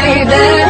baby.